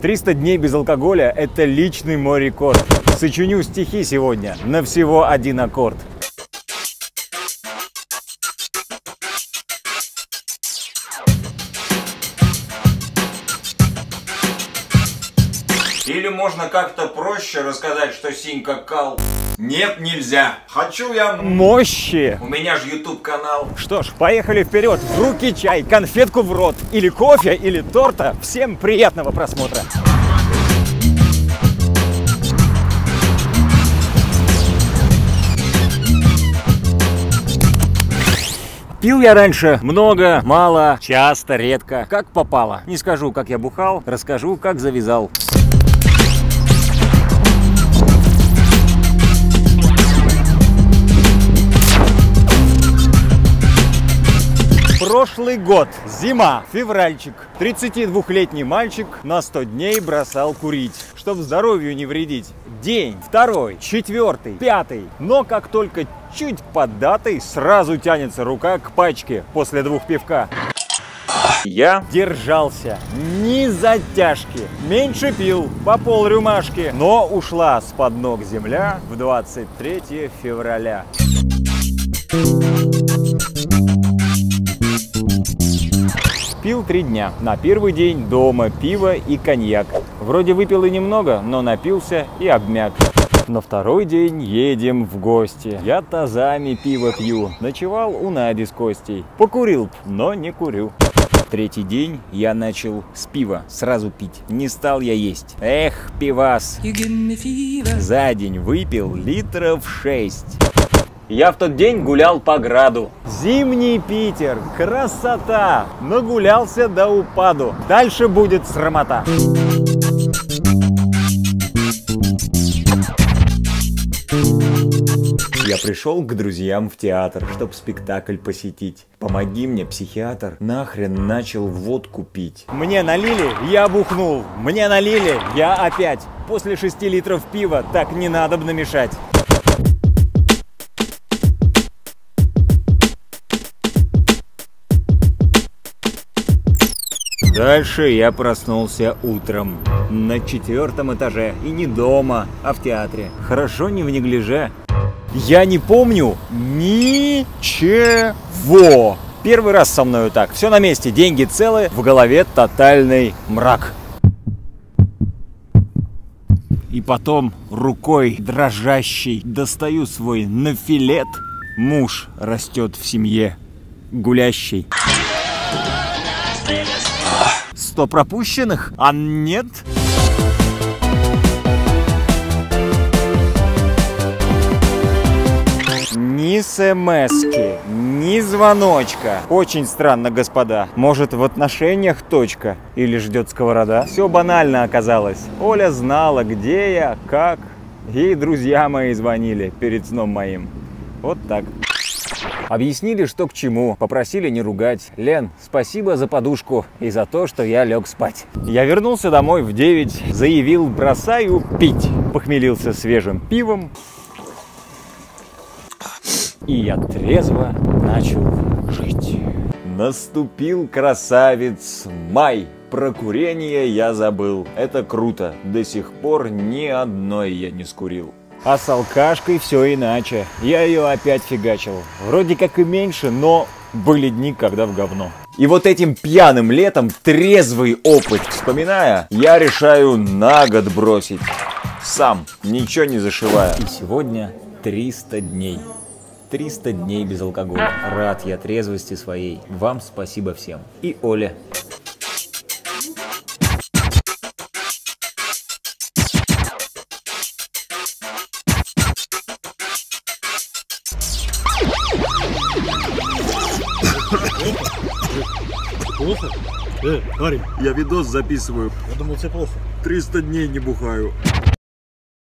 300 дней без алкоголя – это личный мой рекорд. Сочиню стихи сегодня на всего один аккорд. Или можно как-то проще рассказать, что Синька кал? Нет, нельзя. Хочу я... Мощи! У меня же YouTube канал. Что ж, поехали вперед. В руки чай, конфетку в рот. Или кофе, или торта. Всем приятного просмотра. Пил я раньше много, мало, часто, редко, как попало. Не скажу, как я бухал, расскажу, как завязал. Прошлый год, зима, февральчик. 32-летний мальчик на 100 дней бросал курить, чтобы здоровью не вредить. День, второй, четвертый, пятый. Но как только чуть поддатый, сразу тянется рука к пачке после двух пивка. Я держался, ни затяжки, меньше пил, по пол рюмашки, но ушла с под ног земля в 23 февраля. Пил три дня. На первый день дома пиво и коньяк. Вроде выпил и немного, но напился и обмяк. На второй день едем в гости. Я тазами пиво пью. Ночевал у Нади с Костей. Покурил, но не курю. Третий день я начал с пива сразу пить. Не стал я есть. Эх, пивас. За день выпил литров шесть. Я в тот день гулял по граду. Зимний Питер, красота! Нагулялся до упаду. Дальше будет срамота. Я пришел к друзьям в театр, чтобы спектакль посетить. Помоги мне, психиатр, нахрен начал водку пить. Мне налили, я бухнул. Мне налили, я опять. После шести литров пива так не надо бы намешать. Дальше я проснулся утром на четвертом этаже и не дома, а в театре. Хорошо не в неглиже. Я не помню ничего. Первый раз со мною так. Все на месте, деньги целые, в голове тотальный мрак. И потом рукой дрожащей достаю свой нафилет. Муж растет в семье гулящий. Сто пропущенных? А нет? Ни смски, ни звоночка. Очень странно, господа. Может, в отношениях точка? Или ждет сковорода? Все банально оказалось. Оля знала, где я, как. Ей друзья мои звонили перед сном моим. Вот так. Объяснили, что к чему, попросили не ругать. Лен, спасибо за подушку и за то, что я лег спать. Я вернулся домой в 9, заявил, бросаю пить. Похмелился свежим пивом. И я трезво начал жить. Наступил красавец май. Про курение я забыл. Это круто. До сих пор ни одной я не скурил. А с алкашкой все иначе. Я ее опять фигачил. Вроде как и меньше, но были дни, когда в говно. И вот этим пьяным летом трезвый опыт вспоминая, я решаю на год бросить. Сам, ничего не зашивая. И сегодня 300 дней. 300 дней без алкоголя. Рад я трезвости своей. Вам спасибо всем. И Оле. Плохо? Э, парень, Я видос записываю. я думал, тебе плохо. 300 дней не бухаю.